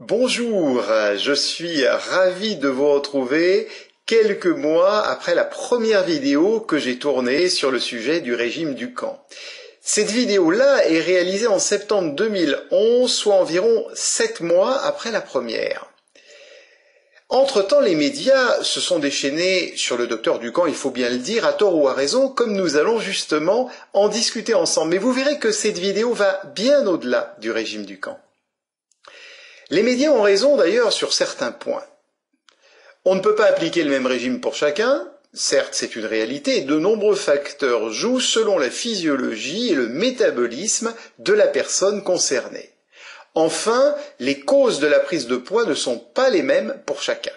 Bonjour, je suis ravi de vous retrouver quelques mois après la première vidéo que j'ai tournée sur le sujet du régime du camp. Cette vidéo-là est réalisée en septembre 2011, soit environ sept mois après la première. Entre-temps, les médias se sont déchaînés sur le docteur Ducamp, il faut bien le dire, à tort ou à raison, comme nous allons justement en discuter ensemble. Mais vous verrez que cette vidéo va bien au-delà du régime Ducamp. Les médias ont raison d'ailleurs sur certains points. On ne peut pas appliquer le même régime pour chacun, certes c'est une réalité, de nombreux facteurs jouent selon la physiologie et le métabolisme de la personne concernée. Enfin, les causes de la prise de poids ne sont pas les mêmes pour chacun.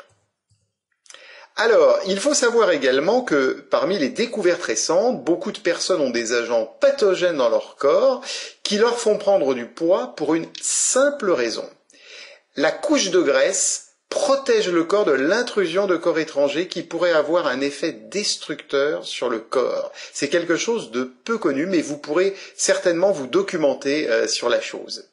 Alors, il faut savoir également que parmi les découvertes récentes, beaucoup de personnes ont des agents pathogènes dans leur corps qui leur font prendre du poids pour une simple raison. La couche de graisse protège le corps de l'intrusion de corps étrangers qui pourrait avoir un effet destructeur sur le corps. C'est quelque chose de peu connu, mais vous pourrez certainement vous documenter euh, sur la chose.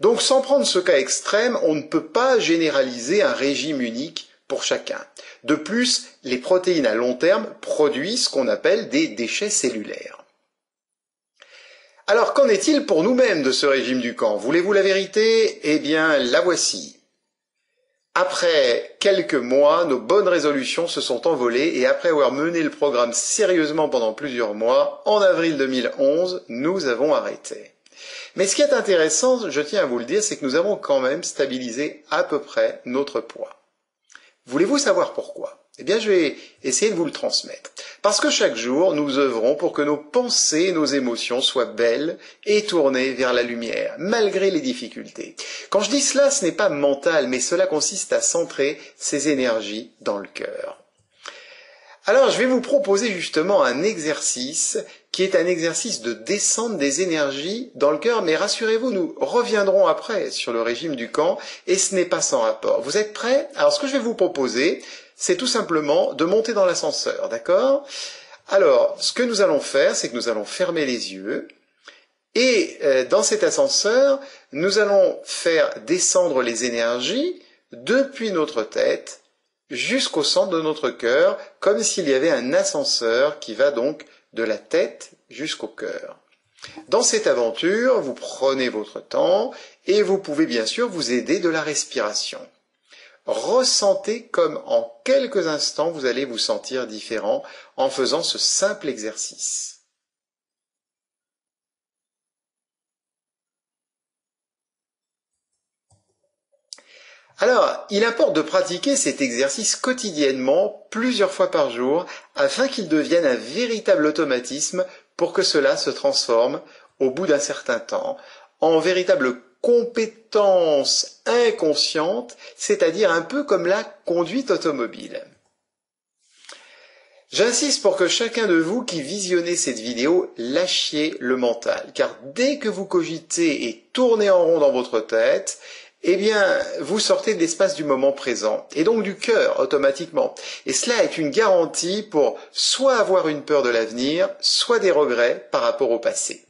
Donc sans prendre ce cas extrême, on ne peut pas généraliser un régime unique pour chacun. De plus, les protéines à long terme produisent ce qu'on appelle des déchets cellulaires. Alors qu'en est-il pour nous-mêmes de ce régime du camp? Voulez-vous la vérité? Eh bien, la voici. Après quelques mois, nos bonnes résolutions se sont envolées et après avoir mené le programme sérieusement pendant plusieurs mois, en avril 2011, nous avons arrêté. Mais ce qui est intéressant, je tiens à vous le dire, c'est que nous avons quand même stabilisé à peu près notre poids. Voulez-vous savoir pourquoi? Eh bien, je vais essayer de vous le transmettre. Parce que chaque jour, nous œuvrons pour que nos pensées et nos émotions soient belles et tournées vers la lumière, malgré les difficultés. Quand je dis cela, ce n'est pas mental, mais cela consiste à centrer ses énergies dans le cœur. Alors, je vais vous proposer justement un exercice qui est un exercice de descente des énergies dans le cœur, mais rassurez-vous, nous reviendrons après sur le régime du camp, et ce n'est pas sans rapport. Vous êtes prêts? Alors, ce que je vais vous proposer, c'est tout simplement de monter dans l'ascenseur, d'accord? Alors, ce que nous allons faire, c'est que nous allons fermer les yeux, et euh, dans cet ascenseur, nous allons faire descendre les énergies depuis notre tête jusqu'au centre de notre cœur, comme s'il y avait un ascenseur qui va donc de la tête jusqu'au cœur. Dans cette aventure, vous prenez votre temps et vous pouvez bien sûr vous aider de la respiration. Ressentez comme en quelques instants vous allez vous sentir différent en faisant ce simple exercice. Alors, il importe de pratiquer cet exercice quotidiennement, plusieurs fois par jour, afin qu'il devienne un véritable automatisme pour que cela se transforme, au bout d'un certain temps, en véritable compétence inconsciente, c'est-à-dire un peu comme la conduite automobile. J'insiste pour que chacun de vous qui visionnez cette vidéo lâchiez le mental, car dès que vous cogitez et tournez en rond dans votre tête, eh bien, vous sortez de l'espace du moment présent, et donc du cœur automatiquement. Et cela est une garantie pour soit avoir une peur de l'avenir, soit des regrets par rapport au passé.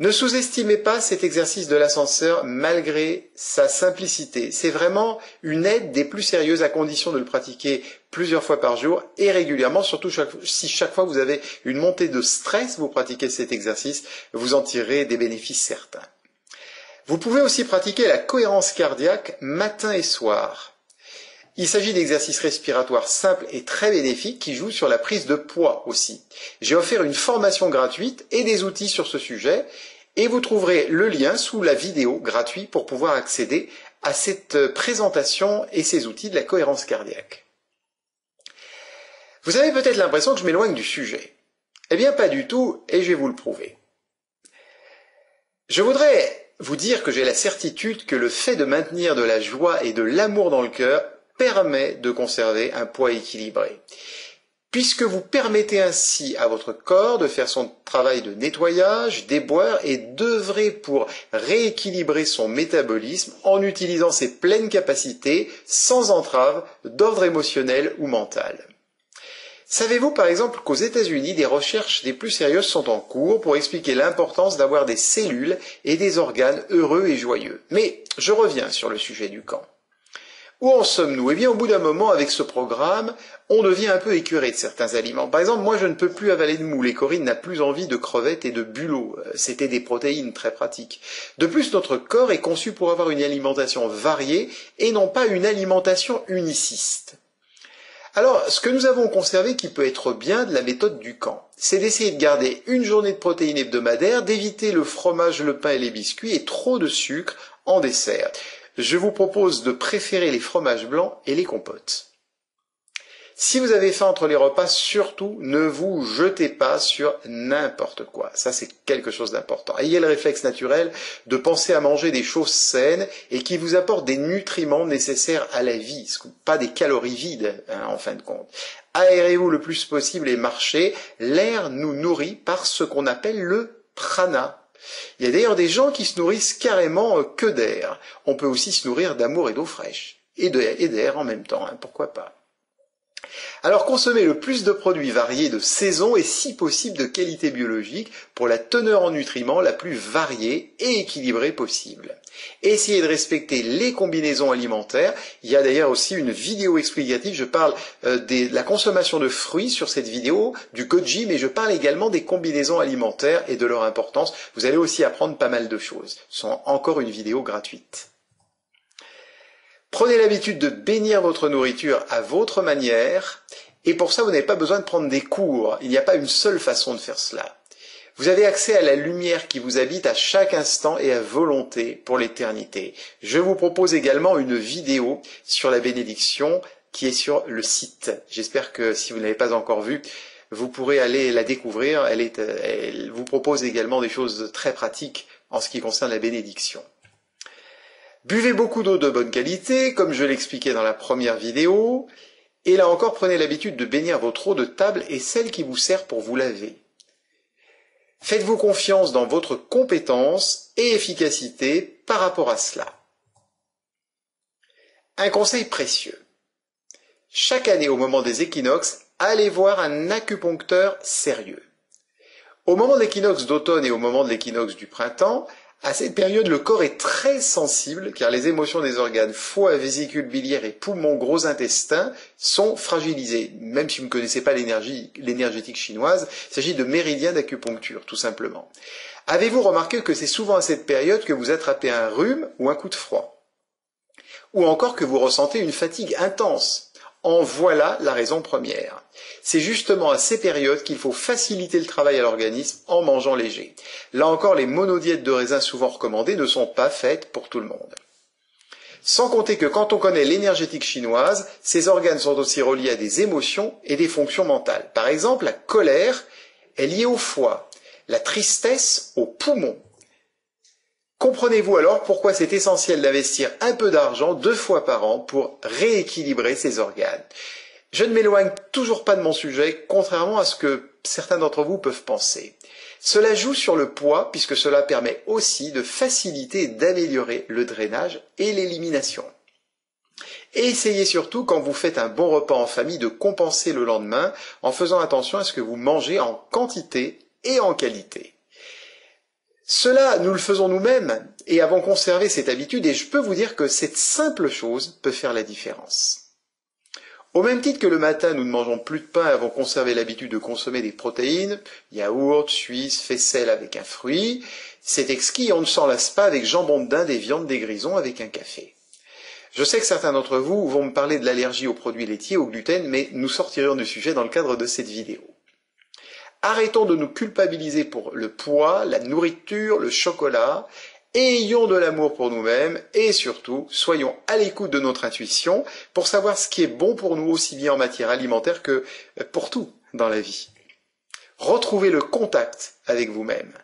Ne sous-estimez pas cet exercice de l'ascenseur malgré sa simplicité. C'est vraiment une aide des plus sérieuses à condition de le pratiquer plusieurs fois par jour et régulièrement, surtout si chaque fois vous avez une montée de stress, vous pratiquez cet exercice, vous en tirez des bénéfices certains. Vous pouvez aussi pratiquer la cohérence cardiaque matin et soir. Il s'agit d'exercices respiratoires simples et très bénéfiques qui jouent sur la prise de poids aussi. J'ai offert une formation gratuite et des outils sur ce sujet et vous trouverez le lien sous la vidéo gratuite pour pouvoir accéder à cette présentation et ces outils de la cohérence cardiaque. Vous avez peut-être l'impression que je m'éloigne du sujet. Eh bien pas du tout et je vais vous le prouver. Je voudrais vous dire que j'ai la certitude que le fait de maintenir de la joie et de l'amour dans le cœur permet de conserver un poids équilibré. Puisque vous permettez ainsi à votre corps de faire son travail de nettoyage, déboire et d'œuvrer pour rééquilibrer son métabolisme en utilisant ses pleines capacités sans entrave d'ordre émotionnel ou mental. Savez-vous par exemple qu'aux États-Unis, des recherches des plus sérieuses sont en cours pour expliquer l'importance d'avoir des cellules et des organes heureux et joyeux? Mais je reviens sur le sujet du camp. Où en sommes-nous? Eh bien, au bout d'un moment, avec ce programme, on devient un peu écœuré de certains aliments. Par exemple, moi, je ne peux plus avaler de moules et Corinne n'a plus envie de crevettes et de bulots. Euh, c'était des protéines très pratiques. De plus, notre corps est conçu pour avoir une alimentation variée et non pas une alimentation uniciste. Alors, ce que nous avons conservé qui peut être bien de la méthode du camp, c'est d'essayer de garder une journée de protéines hebdomadaires, d'éviter le fromage, le pain et les biscuits et trop de sucre en dessert. Je vous propose de préférer les fromages blancs et les compotes. Si vous avez faim entre les repas, surtout ne vous jetez pas sur n'importe quoi. Ça, c'est quelque chose d'important. Ayez le réflexe naturel de penser à manger des choses saines et qui vous apportent des nutriments nécessaires à la vie, pas des calories vides, hein, en fin de compte. Aérez-vous le plus possible et marchez. L'air nous nourrit par ce qu'on appelle le prana. Il y a d'ailleurs des gens qui se nourrissent carrément euh, que d'air. On peut aussi se nourrir d'amour et d'eau fraîche. Et d'air en même temps, hein, pourquoi pas. Alors consommez le plus de produits variés de saison et si possible de qualité biologique pour la teneur en nutriments la plus variée et équilibrée possible. Essayez de respecter les combinaisons alimentaires. Il y a d'ailleurs aussi une vidéo explicative. Je parle euh, de la consommation de fruits sur cette vidéo, du goji, mais je parle également des combinaisons alimentaires et de leur importance. Vous allez aussi apprendre pas mal de choses. Ce sont encore une vidéo gratuite. Prenez l'habitude de bénir votre nourriture à votre manière, et pour ça vous n'avez pas besoin de prendre des cours, il n'y a pas une seule façon de faire cela. Vous avez accès à la lumière qui vous habite à chaque instant et à volonté pour l'éternité. Je vous propose également une vidéo sur la bénédiction qui est sur le site. J'espère que si vous n'avez pas encore vu, vous pourrez aller la découvrir. Elle, elle vous propose également des choses très pratiques en ce qui concerne la bénédiction. Buvez beaucoup d'eau de bonne qualité, comme je l'expliquais dans la première vidéo, et là encore prenez l'habitude de bénir votre eau de table et celle qui vous sert pour vous laver. Faites-vous confiance dans votre compétence et efficacité par rapport à cela. Un conseil précieux. Chaque année au moment des équinoxes, allez voir un acupuncteur sérieux. Au moment de l'équinoxe d'automne et au moment de l'équinoxe du printemps, à cette période, le corps est très sensible car les émotions des organes foie, vésicule biliaire et poumons, gros intestin sont fragilisés. Même si vous ne connaissez pas l'énergétique chinoise, il s'agit de méridiens d'acupuncture, tout simplement. Avez-vous remarqué que c'est souvent à cette période que vous attrapez un rhume ou un coup de froid? Ou encore que vous ressentez une fatigue intense? En voilà la raison première. C'est justement à ces périodes qu'il faut faciliter le travail à l'organisme en mangeant léger. Là encore, les monodiètes de raisin souvent recommandées ne sont pas faites pour tout le monde. Sans compter que quand on connaît l'énergétique chinoise, ces organes sont aussi reliés à des émotions et des fonctions mentales. Par exemple, la colère est liée au foie, la tristesse aux poumons, Comprenez-vous alors pourquoi c'est essentiel d'investir un peu d'argent deux fois par an pour rééquilibrer ces organes? Je ne m'éloigne toujours pas de mon sujet, contrairement à ce que certains d'entre vous peuvent penser. Cela joue sur le poids puisque cela permet aussi de faciliter et d'améliorer le drainage et l'élimination. Essayez surtout, quand vous faites un bon repas en famille, de compenser le lendemain en faisant attention à ce que vous mangez en quantité et en qualité. Cela, nous le faisons nous-mêmes et avons conservé cette habitude et je peux vous dire que cette simple chose peut faire la différence. Au même titre que le matin, nous ne mangeons plus de pain et avons conservé l'habitude de consommer des protéines, yaourt, suisse, faisselle avec un fruit, c'est exquis, on ne s'en lasse pas avec jambon de dinde et viande des grisons avec un café. Je sais que certains d'entre vous vont me parler de l'allergie aux produits laitiers, au gluten, mais nous sortirons du sujet dans le cadre de cette vidéo. Arrêtons de nous culpabiliser pour le poids, la nourriture, le chocolat. Ayons de l'amour pour nous-mêmes et surtout, soyons à l'écoute de notre intuition pour savoir ce qui est bon pour nous aussi bien en matière alimentaire que pour tout dans la vie. Retrouvez le contact avec vous-même,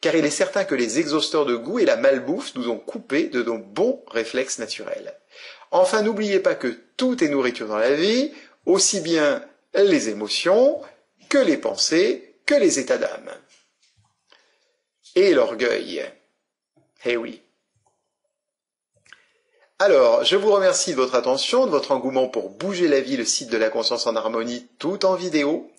car il est certain que les exhausteurs de goût et la malbouffe nous ont coupé de nos bons réflexes naturels. Enfin, n'oubliez pas que tout est nourriture dans la vie, aussi bien les émotions, que les pensées, que les états d'âme. Et l'orgueil. Eh oui. Alors, je vous remercie de votre attention, de votre engouement pour bouger la vie, le site de la conscience en harmonie, tout en vidéo.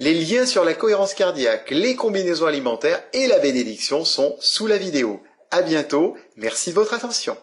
Les liens sur la cohérence cardiaque, les combinaisons alimentaires et la bénédiction sont sous la vidéo. À bientôt. Merci de votre attention.